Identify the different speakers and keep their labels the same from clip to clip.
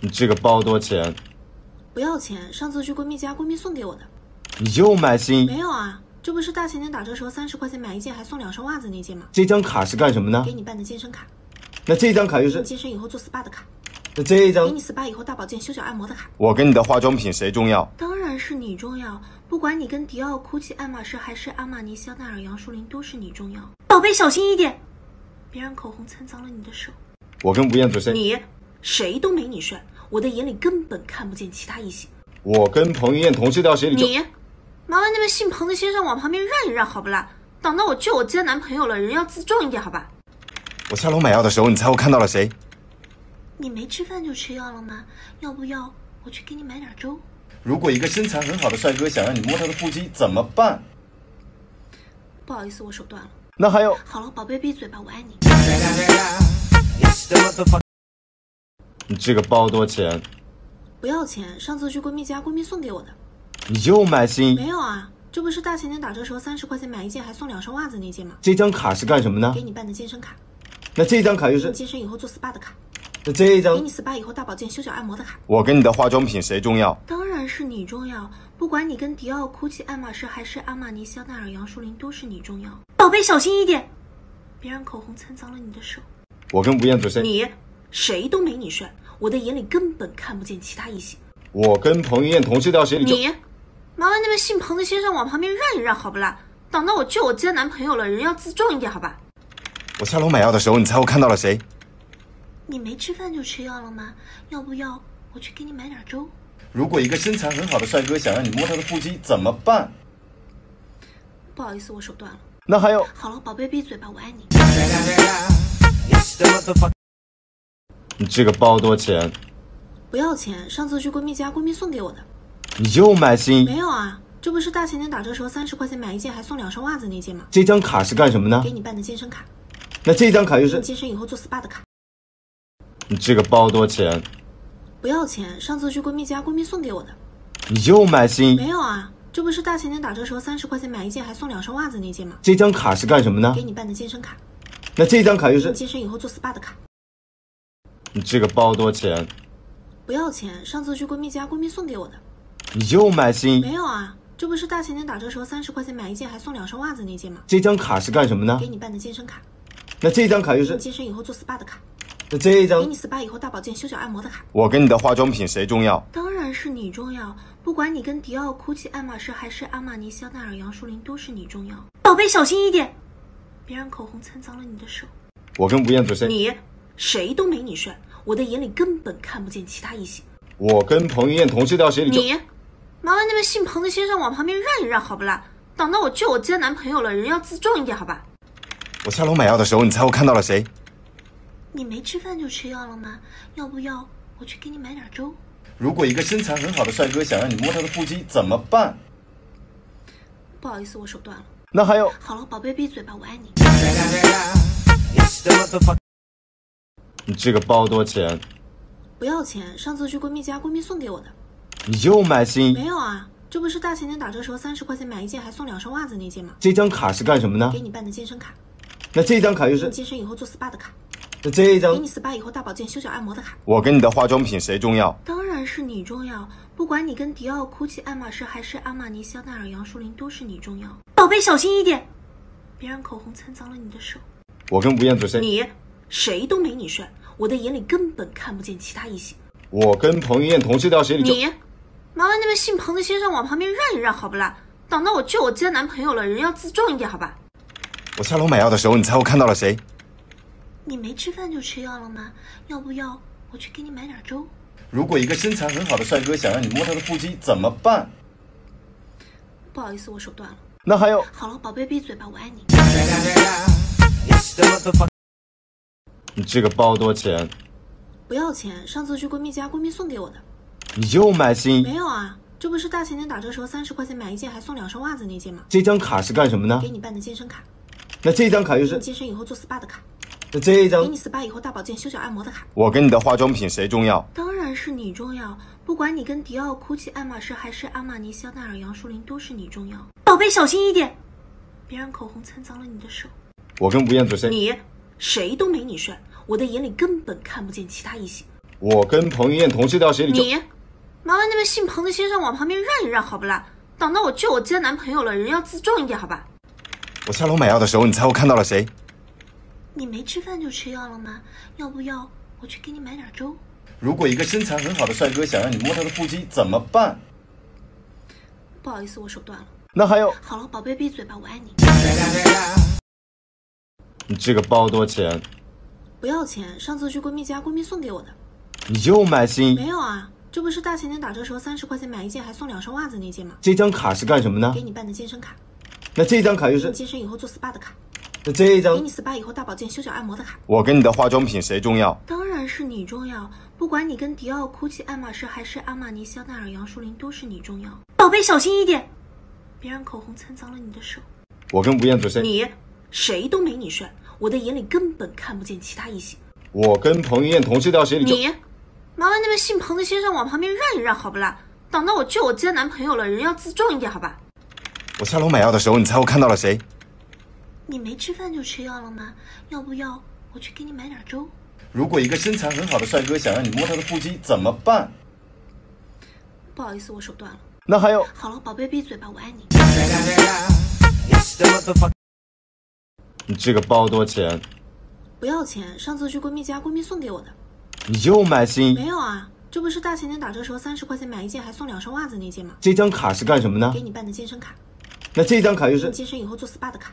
Speaker 1: 你这个包多钱？
Speaker 2: 不要钱，上次去闺蜜家，闺蜜送给我的。
Speaker 1: 你又买新？
Speaker 2: 没有啊，这不是大前天打折时候三十块钱买一件还送两双袜子那件吗？
Speaker 1: 这张卡是干什么呢
Speaker 2: 给？你办的健身卡，
Speaker 1: 那这张卡就是
Speaker 2: 你？健身以后做 SPA 的卡，
Speaker 1: 那这一张
Speaker 2: 给你 SPA 以后大保健、修脚按摩的卡。
Speaker 1: 我跟你的化妆品谁重要？
Speaker 2: 当然是你重要，不管你跟迪奥、GUCCI、爱马仕还是阿玛尼、香奈儿、杨树林，都是你重要。宝贝，小心一点，别让口红蹭脏了你的手。
Speaker 1: 我跟吴彦祖谁？
Speaker 2: 你谁都没你帅，我的眼里根本看不见其他异性。
Speaker 1: 我跟彭于晏同事调谁里就？
Speaker 2: 你，麻烦那位姓彭的先生往旁边让一让，好不啦？挡到我救我接男朋友了，人要自重一点，好吧？
Speaker 1: 我下楼买药的时候，你猜我看到了谁？
Speaker 2: 你没吃饭就吃药了吗？要不要我去给你买点粥？
Speaker 1: 如果一个身材很好的帅哥想让你摸他的腹肌，怎么办？
Speaker 2: 不好意思，我手断了。
Speaker 1: 那还有，
Speaker 2: 好了，宝贝，闭嘴吧，我爱你。
Speaker 1: 你这个包多钱？
Speaker 2: 不要钱，上次去闺蜜家，闺蜜送给我的。
Speaker 1: 你又买新？
Speaker 2: 没有啊，这不是大前天打折时候三十块钱买一件还送两双袜子那件吗？
Speaker 1: 这张卡是干什么呢
Speaker 2: 给？你办的健身卡，
Speaker 1: 那这张卡又是？
Speaker 2: 你健身以后做 SPA 的卡，
Speaker 1: 那这一张
Speaker 2: 给你 SPA 以后大保健、修脚按摩的卡。
Speaker 1: 我跟你的化妆品谁重要？
Speaker 2: 当然是你重要，不管你跟迪奥、GUCCI、爱马仕还是阿玛尼、香奈儿、杨树林，都是你重要。宝贝，小心一点，别让口红蹭脏了你的手。
Speaker 1: 我跟吴彦祖谁？
Speaker 2: 你谁都没你帅，我的眼里根本看不见其他异性。
Speaker 1: 我跟彭于晏同事调谁里就？
Speaker 2: 你，麻烦那位姓彭的先生往旁边让一让，好不啦？挡到我救我家男朋友了，人要自重一点，好吧？
Speaker 1: 我下楼买药的时候，你猜我看到了谁？
Speaker 2: 你没吃饭就吃药了吗？要不要我去给你买点粥？
Speaker 1: 如果一个身材很好的帅哥想让你摸他的腹肌，怎么办？
Speaker 2: 不好意思，我手断了。
Speaker 1: 那还有，
Speaker 2: 好了，宝贝，闭嘴吧，我爱你。
Speaker 1: 你这个包多钱？
Speaker 2: 不要钱，上次去闺蜜家，闺蜜送给我的。
Speaker 1: 你又买新？
Speaker 2: 没有啊，这不是大前天打折时候三十块钱买一件还送两双袜子那件吗？
Speaker 1: 这张卡是干什么呢
Speaker 2: 给？你办的健身卡，
Speaker 1: 那这张卡又是？
Speaker 2: 你健身以后做 SPA 的卡。
Speaker 1: 你这个包多钱？
Speaker 2: 不要钱，上次去闺蜜家，闺蜜送给我的。
Speaker 1: 你又买新？
Speaker 2: 没有啊，这不是大前天打折时候三十块钱买一件还送两双袜子那件吗？
Speaker 1: 这张卡是干什么呢
Speaker 2: 给？你办的健身卡，
Speaker 1: 那这张卡又是
Speaker 2: 你？健身以后做 SPA 的卡。
Speaker 1: 你这个包多钱？
Speaker 2: 不要钱，上次去闺蜜家，闺蜜送给我的。
Speaker 1: 你又买新？
Speaker 2: 没有啊，这不是大前天打折时候三十块钱买一件还送两双袜子那件吗？
Speaker 1: 这张卡是干什么呢
Speaker 2: 给？你办的健身卡，
Speaker 1: 那这张卡又是
Speaker 2: 你？健身以后做 SPA 的卡，
Speaker 1: 那这一张
Speaker 2: 给你 SPA 以后大保健、修脚按摩的卡。
Speaker 1: 我跟你的化妆品谁重要？
Speaker 2: 当然是你重要，不管你跟迪奥、GUCCI、爱马仕还是阿玛尼、香奈儿、杨树林，都是你重要。宝贝，小心一点，别让口红蹭脏了你的手。
Speaker 1: 我跟吴彦祖谁？
Speaker 2: 你谁都没你帅，我的眼里根本看不见其他异性。
Speaker 1: 我跟彭于晏同事调谁里就？
Speaker 2: 你，麻烦那位姓彭的先生往旁边让一让，好不啦？挡到我救我接男朋友了，人要自重一点，好吧？
Speaker 1: 我下楼买药的时候，你猜我看到了谁？
Speaker 2: 你没吃饭就吃药了吗？要不要我去给你买点粥？
Speaker 1: 如果一个身材很好的帅哥想让你摸他的腹肌，怎么办？
Speaker 2: 不好意思，我手断了。
Speaker 1: 那还有，
Speaker 2: 好了，宝贝，闭嘴吧，我爱你。
Speaker 1: 你这个包多钱？
Speaker 2: 不要钱，上次去闺蜜家，闺蜜送给我的。
Speaker 1: 你又买新？
Speaker 2: 没有啊，这不是大前天打折时候三十块钱买一件还送两双袜子那件吗？
Speaker 1: 这张卡是干什么呢
Speaker 2: 给？你办的健身卡，
Speaker 1: 那这张卡又是
Speaker 2: 给你？健身以后做 SPA 的卡，
Speaker 1: 那这一张
Speaker 2: 给你 SPA 以后大保健、修脚按摩的卡。
Speaker 1: 我跟你的化妆品谁重要？
Speaker 2: 当然是你重要，不管你跟迪奥、GUCCI、爱马仕还是阿玛尼、香奈儿、杨树林，都是你重要。宝贝，小心一点，别让口红蹭脏了你的手。
Speaker 1: 我跟吴彦祖谁？
Speaker 2: 你谁都没你帅，我的眼里根本看不见其他异性。
Speaker 1: 我跟彭于晏同事调谁里就？
Speaker 2: 你，麻烦那位姓彭的先生往旁边让一让，好不啦？挡到我救我接男朋友了，人要自重一点，好吧？
Speaker 1: 我下楼买药的时候，你猜我看到了谁？
Speaker 2: 你没吃饭就吃药了吗？要不要我去给你买点粥？
Speaker 1: 如果一个身材很好的帅哥想让你摸他的腹肌，怎么办？
Speaker 2: 不好意思，我手断了。
Speaker 1: 那还有，
Speaker 2: 好了，宝贝，闭嘴吧，我爱你。
Speaker 1: 你这个包多钱？
Speaker 2: 不要钱，上次去闺蜜家，闺蜜送给我的。
Speaker 1: 你又买新？
Speaker 2: 没有啊，这不是大前天打折时候三十块钱买一件还送两双袜子那件吗？
Speaker 1: 这张卡是干什么呢
Speaker 2: 给？你办的健身卡，
Speaker 1: 那这张卡又是？
Speaker 2: 你健身以后做 SPA 的卡，
Speaker 1: 那这一张
Speaker 2: 给你 SPA 以后大保健、修脚按摩的卡。
Speaker 1: 我跟你的化妆品谁重要？
Speaker 2: 当然是你重要，不管你跟迪奥、GUCCI、爱马仕还是阿玛尼、香奈儿、杨树林，都是你重要。宝贝，小心一点，别让口红蹭脏了你的手。
Speaker 1: 我跟吴彦祖谁？
Speaker 2: 你谁都没你帅，我的眼里根本看不见其他异性。
Speaker 1: 我跟彭于晏同时掉鞋里就。
Speaker 2: 你，麻烦那位姓彭的先生往旁边让一让，好不啦？挡到我救我家男朋友了，人要自重一点，好吧？
Speaker 1: 我下楼买药的时候，你猜我看到了谁？
Speaker 2: 你没吃饭就吃药了吗？要不要我去给你买点粥？
Speaker 1: 如果一个身材很好的帅哥想让你摸他的腹肌，怎么办？
Speaker 2: 不好意思，我手断了。
Speaker 1: 那还有，
Speaker 2: 好了，宝贝，闭嘴吧，我爱你。
Speaker 1: 你这个包多钱？
Speaker 2: 不要钱，上次去闺蜜家，闺蜜送给我的。
Speaker 1: 你又买新？
Speaker 2: 没有啊，这不是大前天打折时候三十块钱买一件还送两双袜子那件吗？
Speaker 1: 这张卡是干什么呢
Speaker 2: 给？你办的健身卡，
Speaker 1: 那这张卡又是
Speaker 2: 给你？健身以后做 SPA 的卡，
Speaker 1: 那这一张
Speaker 2: 给你 SPA 以后大保健、修脚按摩的卡。
Speaker 1: 我跟你的化妆品谁重要？
Speaker 2: 当然是你重要，不管你跟迪奥、GUCCI、爱马仕还是阿玛尼、香奈儿、杨树林，都是你重要。宝贝，小心一点，别让口红蹭脏了你的手。
Speaker 1: 我跟吴彦祖谁？
Speaker 2: 你谁都没你帅，我的眼里根本看不见其他异性。
Speaker 1: 我跟彭于晏同时掉水里。
Speaker 2: 你，麻烦那位姓彭的先生往旁边让一让，好不啦？挡到我救我家男朋友了，人要自重一点，好吧？
Speaker 1: 我下楼买药的时候，你猜我看到了谁？
Speaker 2: 你没吃饭就吃药了吗？要不要我去给你买点粥？
Speaker 1: 如果一个身材很好的帅哥想让你摸他的腹肌，怎么办？
Speaker 2: 不好意思，我手断了。
Speaker 1: 那还有，
Speaker 2: 好了，宝贝，闭嘴吧，我爱你。
Speaker 1: 你这个包多钱？
Speaker 2: 不要钱，上次去闺蜜家，闺蜜送给我的。
Speaker 1: 你又买新？
Speaker 2: 没有啊，这不是大前天打折时候三十块钱买一件还送两双袜子那件吗？
Speaker 1: 这张卡是干什么呢
Speaker 2: 给？你办的健身卡，
Speaker 1: 那这张卡又是
Speaker 2: 给你？健身以后做 SPA 的卡，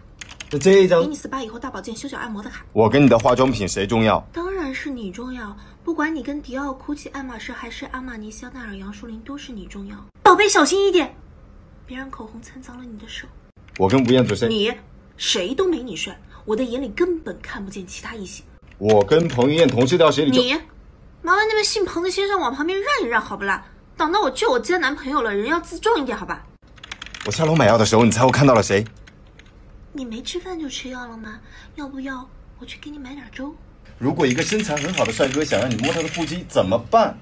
Speaker 1: 那这一张
Speaker 2: 给你 SPA 以后大保健、修脚按摩的卡。
Speaker 1: 我跟你的化妆品谁重要？
Speaker 2: 当然是你重要，不管你跟迪奥、GUCCI、爱马仕还是阿玛尼、香奈儿、杨树林，都是你重要。宝贝，小心一点，别让口红蹭脏了你的手。
Speaker 1: 我跟吴彦祖谁？
Speaker 2: 你谁都没你帅，我的眼里根本看不见其他异性。
Speaker 1: 我跟彭于晏同时掉水里就。
Speaker 2: 你，麻烦那位姓彭的先生往旁边让一让，好不啦？挡到我救我接男朋友了，人要自重一点，好吧？
Speaker 1: 我下楼买药的时候，你猜我看到了谁？
Speaker 2: 你没吃饭就吃药了吗？要不要我去给你买点粥？
Speaker 1: 如果一个身材很好的帅哥想让你摸他的腹肌，怎么办？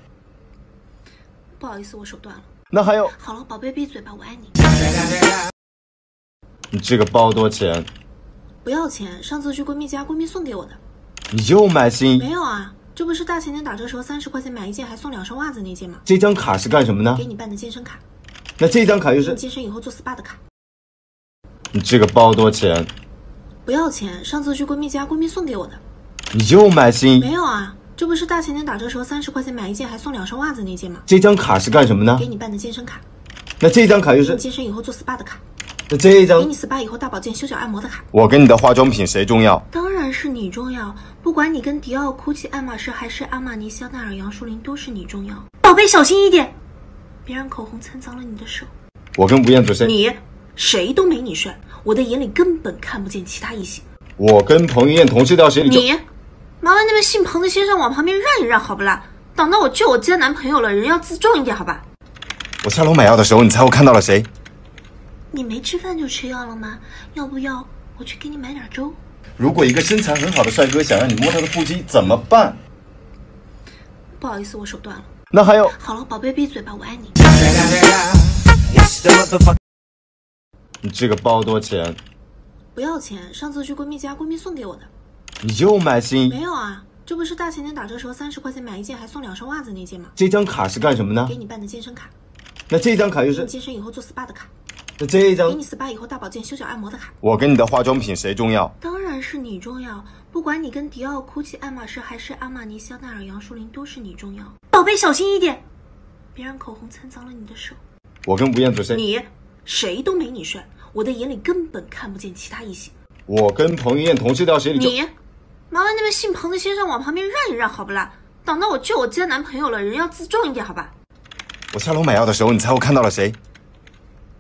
Speaker 2: 不好意思，我手断了。
Speaker 1: 那还有，
Speaker 2: 好了，宝贝，闭嘴吧，我爱你。
Speaker 1: 你这个包多钱？
Speaker 2: 不要钱，上次去闺蜜家，闺蜜送给我的。
Speaker 1: 你又买新？
Speaker 2: 没有啊，这不是大前天打折时候三十块钱买一件还送两双袜子那件吗？
Speaker 1: 这张卡是干什么呢
Speaker 2: 给？你办的健身卡，
Speaker 1: 那这张卡又是？
Speaker 2: 你健身以后做 SPA 的卡。
Speaker 1: 你这个包多钱？
Speaker 2: 不要钱，上次去闺蜜家，闺蜜送给我的。
Speaker 1: 你又买新？
Speaker 2: 没有啊，这不是大前天打折时候三十块钱买一件还送两双袜子那件吗？
Speaker 1: 这张卡是干什么呢
Speaker 2: 给？你办的健身卡，
Speaker 1: 那这张卡又是
Speaker 2: 你？健身以后做 SPA 的卡，
Speaker 1: 那这一张
Speaker 2: 给你 SPA 以后大保健、修脚按摩的卡。
Speaker 1: 我跟你的化妆品谁重要？
Speaker 2: 当然是你重要，不管你跟迪奥、GUCCI、爱马仕还是阿玛尼、香奈儿、杨树林，都是你重要。宝贝，小心一点，别让口红蹭脏了你的手。
Speaker 1: 我跟吴彦祖谁？
Speaker 2: 你谁都没你帅，我的眼里根本看不见其他异性。
Speaker 1: 我跟彭于晏同时掉水里。
Speaker 2: 你，麻烦那位姓彭的先生往旁边让一让，好不啦？挡到我救我接男朋友了，人要自重一点，好吧？
Speaker 1: 我下楼买药的时候，你猜我看到了谁？
Speaker 2: 你没吃饭就吃药了吗？要不要我去给你买点粥？
Speaker 1: 如果一个身材很好的帅哥想让你摸他的腹肌，怎么办？
Speaker 2: 不好意思，我手断了。
Speaker 1: 那还有，
Speaker 2: 好了，宝贝，闭嘴吧，我爱你。
Speaker 1: 你这个包多钱？
Speaker 2: 不要钱，上次去闺蜜家，闺蜜送给我的。
Speaker 1: 你又买新？
Speaker 2: 没有啊，这不是大前天打折时候三十块钱买一件还送两双袜子那件吗？
Speaker 1: 这张卡是干什么呢
Speaker 2: 给？你办的健身卡，
Speaker 1: 那这张卡又是
Speaker 2: 你？健身以后做 SPA 的卡，
Speaker 1: 那这一张
Speaker 2: 给你 SPA 以后大保健、修脚按摩的卡。
Speaker 1: 我跟你的化妆品谁重要？
Speaker 2: 当然是你重要，不管你跟迪奥、GUCCI、爱马仕还是阿玛尼、香奈儿、杨树林，都是你重要。宝贝，小心一点，别让口红蹭脏了你的手。
Speaker 1: 我跟吴彦祖谁？
Speaker 2: 你谁都没你帅，我的眼里根本看不见其他异性。
Speaker 1: 我跟彭于晏同时掉水里就。
Speaker 2: 你，麻烦那位姓彭的先生往旁边让一让，好不啦？挡到我救我接男朋友了，人要自重一点，好吧？
Speaker 1: 我下楼买药的时候，你猜我看到了谁？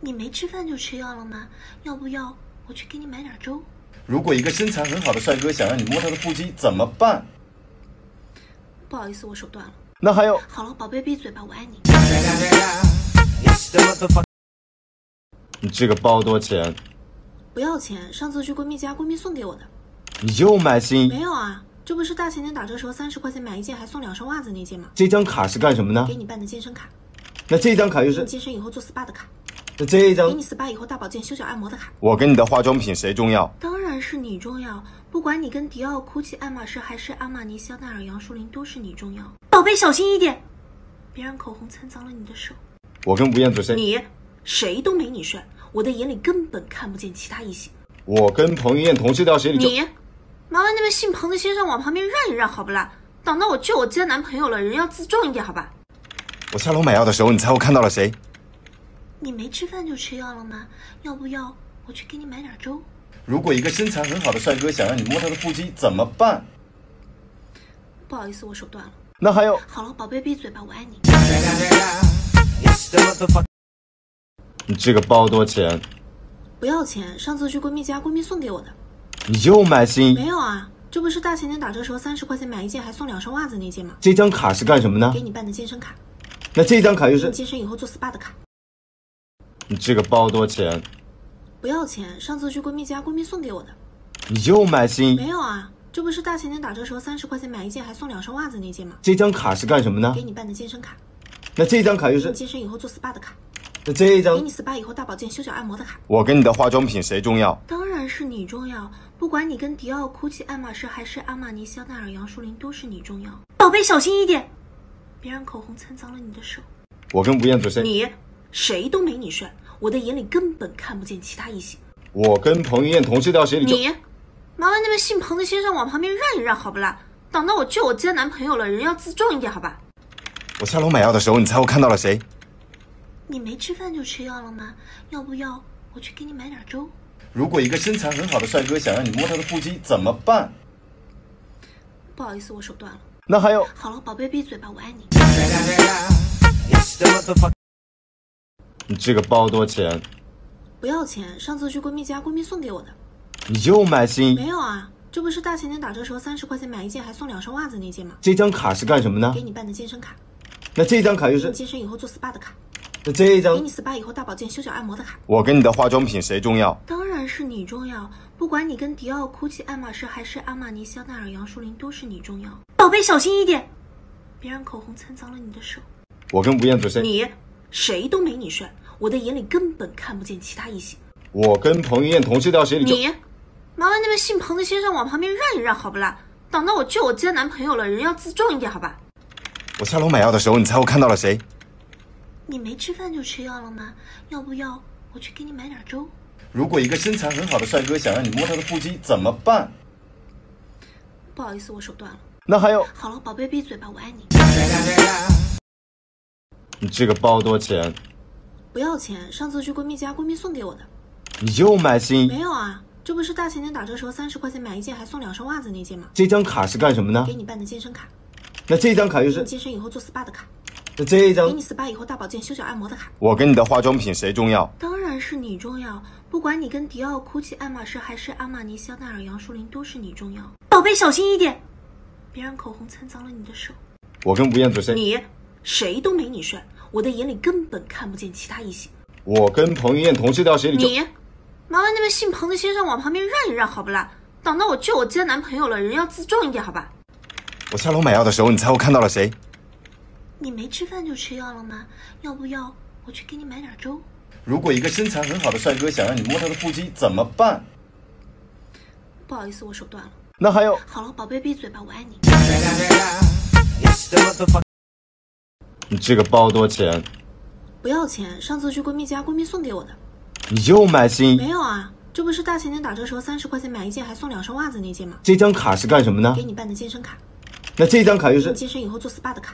Speaker 2: 你没吃饭就吃药了吗？要不要我去给你买点粥？
Speaker 1: 如果一个身材很好的帅哥想让你摸他的腹肌，怎么办？
Speaker 2: 不好意思，我手断了。
Speaker 1: 那还有，
Speaker 2: 好了，宝贝，闭嘴吧，我爱你。
Speaker 1: 你这个包多钱？
Speaker 2: 不要钱，上次去闺蜜家，闺蜜送给我的。
Speaker 1: 你又买新？
Speaker 2: 没有啊，这不是大前天打折时候三十块钱买一件还送两双袜子那件吗？
Speaker 1: 这张卡是干什么呢
Speaker 2: 给？你办的健身卡，
Speaker 1: 那这张卡又是？
Speaker 2: 你健身以后做 SPA 的卡，
Speaker 1: 这一张
Speaker 2: 给你 SPA 以后大保健、修脚按摩的卡。
Speaker 1: 我跟你的化妆品谁重要？
Speaker 2: 当然是你重要，不管你跟迪奥、GUCCI、爱马仕还是阿玛尼、香奈儿、杨树林，都是你重要。宝贝，小心一点，别让口红蹭脏了你的手。
Speaker 1: 我跟吴彦祖谁？
Speaker 2: 你谁都没你帅，我的眼里根本看不见其他异性。
Speaker 1: 我跟彭于晏同时掉水里就。
Speaker 2: 你麻烦那位姓彭的先生往旁边让一让，好不啦？挡到我救我接男朋友了，人要自重一点，好吧？
Speaker 1: 我下楼买药的时候，你猜我看到了谁？
Speaker 2: 你没吃饭就吃药了吗？要不要我去给你买点粥？
Speaker 1: 如果一个身材很好的帅哥想让你摸他的腹肌，怎么办？
Speaker 2: 不好意思，我手断了。
Speaker 1: 那还有，
Speaker 2: 好了，宝贝，闭嘴吧，我爱你。
Speaker 1: 你这个包多少钱？
Speaker 2: 不要钱，上次去闺蜜家，闺蜜送给我的。
Speaker 1: 你又买新？
Speaker 2: 没有啊，这不是大前天打折时候三十块钱买一件还送两双袜子那件吗？
Speaker 1: 这张卡是干什么呢
Speaker 2: 给？你办的健身卡，
Speaker 1: 那这张卡又是
Speaker 2: 你？健身以后做 SPA 的卡。
Speaker 1: 你这个包多少钱？
Speaker 2: 不要钱，上次去闺蜜家，闺蜜送给我的。
Speaker 1: 你又买新？
Speaker 2: 没有啊，这不是大前天打折时候三十块钱买一件还送两双袜子那件吗？
Speaker 1: 这张卡是干什么呢
Speaker 2: 给？你办的健身卡，
Speaker 1: 那这张卡又是
Speaker 2: 你？健身以后做 SPA 的卡，
Speaker 1: 那这一张
Speaker 2: 给你 SPA 以后大保健、修脚按摩的卡。
Speaker 1: 我跟你的化妆品谁重要？
Speaker 2: 当然是你重要，不管你跟迪奥、GUCCI、爱马仕还是阿玛尼、香奈儿、杨树林，都是你重要。宝贝，小心一点，别让口红蹭脏了你的手。
Speaker 1: 我跟吴彦祖谁？
Speaker 2: 你谁都没你帅，我的眼里根本看不见其他异性。
Speaker 1: 我跟彭于晏同时掉鞋里就。
Speaker 2: 你麻烦那位姓彭的先生往旁边让一让，好不啦？挡到我救我家男朋友了，人要自重一点，好吧？
Speaker 1: 我下楼买药的时候，你猜我看到了谁？
Speaker 2: 你没吃饭就吃药了吗？要不要我去给你买点粥？
Speaker 1: 如果一个身材很好的帅哥想让你摸他的腹肌，怎么办？
Speaker 2: 不好意思，我手断了。
Speaker 1: 那还有，
Speaker 2: 好了，宝贝，闭嘴吧，我爱你。
Speaker 1: 你这个包多少钱？
Speaker 2: 不要钱，上次去闺蜜家，闺蜜送给我的。
Speaker 1: 你又买新？
Speaker 2: 没有啊，这不是大前天打折时候三十块钱买一件还送两双袜子那件吗？
Speaker 1: 这张卡是干什么呢
Speaker 2: 给？你办的健身卡，
Speaker 1: 那这张卡又是
Speaker 2: 你？健身以后做 SPA 的卡，
Speaker 1: 那这一张
Speaker 2: 给你 SPA 以后大保健、修脚按摩的卡。
Speaker 1: 我跟你的化妆品谁重要？
Speaker 2: 当然是你重要，不管你跟迪奥、GUCCI、爱马仕还是阿玛尼、香奈儿、杨树林，都是你重要。宝贝，小心一点，别让口红蹭脏了你的手。
Speaker 1: 我跟吴彦祖谁？
Speaker 2: 你谁都没你帅，我的眼里根本看不见其他异性。
Speaker 1: 我跟彭于晏同时掉水里就。
Speaker 2: 你麻烦那位姓彭的先生往旁边让一让，好不啦？挡到我救我接男朋友了，人要自重一点，好吧？
Speaker 1: 我下楼买药的时候，你猜我看到了谁？
Speaker 2: 你没吃饭就吃药了吗？要不要我去给你买点粥？
Speaker 1: 如果一个身材很好的帅哥想让你摸他的腹肌，怎么办？
Speaker 2: 不好意思，我手断了。
Speaker 1: 那还有，
Speaker 2: 好了，宝贝，闭嘴吧，我爱你。
Speaker 1: 你这个包多少钱？
Speaker 2: 不要钱，上次去闺蜜家，闺蜜送给我的。
Speaker 1: 你又买新？
Speaker 2: 没有啊，这不是大前天打折时候三十块钱买一件还送两双袜子那件吗？
Speaker 1: 这张卡是干什么呢
Speaker 2: 给？你办的健身卡，
Speaker 1: 那这张卡又是
Speaker 2: 给你？健身以后做 SPA 的卡，
Speaker 1: 那这一张
Speaker 2: 给你 SPA 以后大保健、修脚按摩的卡。
Speaker 1: 我跟你的化妆品谁重要？
Speaker 2: 当然是你重要，不管你跟迪奥、GUCCI、爱马仕还是阿玛尼、香奈儿、杨树林，都是你重要。宝贝，小心一点，别让口红蹭脏了你的手。
Speaker 1: 我跟吴彦祖谁？
Speaker 2: 你谁都没你帅，我的眼里根本看不见其他异性。
Speaker 1: 我跟彭于晏同时掉水里就。
Speaker 2: 你麻烦那位姓彭的先生往旁边让一让，好不啦？挡到我救我家男朋友了，人要自重一点，好吧？
Speaker 1: 我下楼买药的时候，你猜我看到了谁？
Speaker 2: 你没吃饭就吃药了吗？要不要我去给你买点粥？
Speaker 1: 如果一个身材很好的帅哥想让你摸他的腹肌，怎么办？
Speaker 2: 不好意思，我手断了。
Speaker 1: 那还有，
Speaker 2: 好了，宝贝，闭嘴吧，我爱你。
Speaker 1: 你这个包多少钱？
Speaker 2: 不要钱，上次去闺蜜家，闺蜜送给我的。
Speaker 1: 你又买新？
Speaker 2: 没有啊，这不是大前天打折时候三十块钱买一件还送两双袜子那件吗？
Speaker 1: 这张卡是干什么呢
Speaker 2: 给？你办的健身卡，
Speaker 1: 那这张卡又是？
Speaker 2: 健身以后做 SPA 的卡，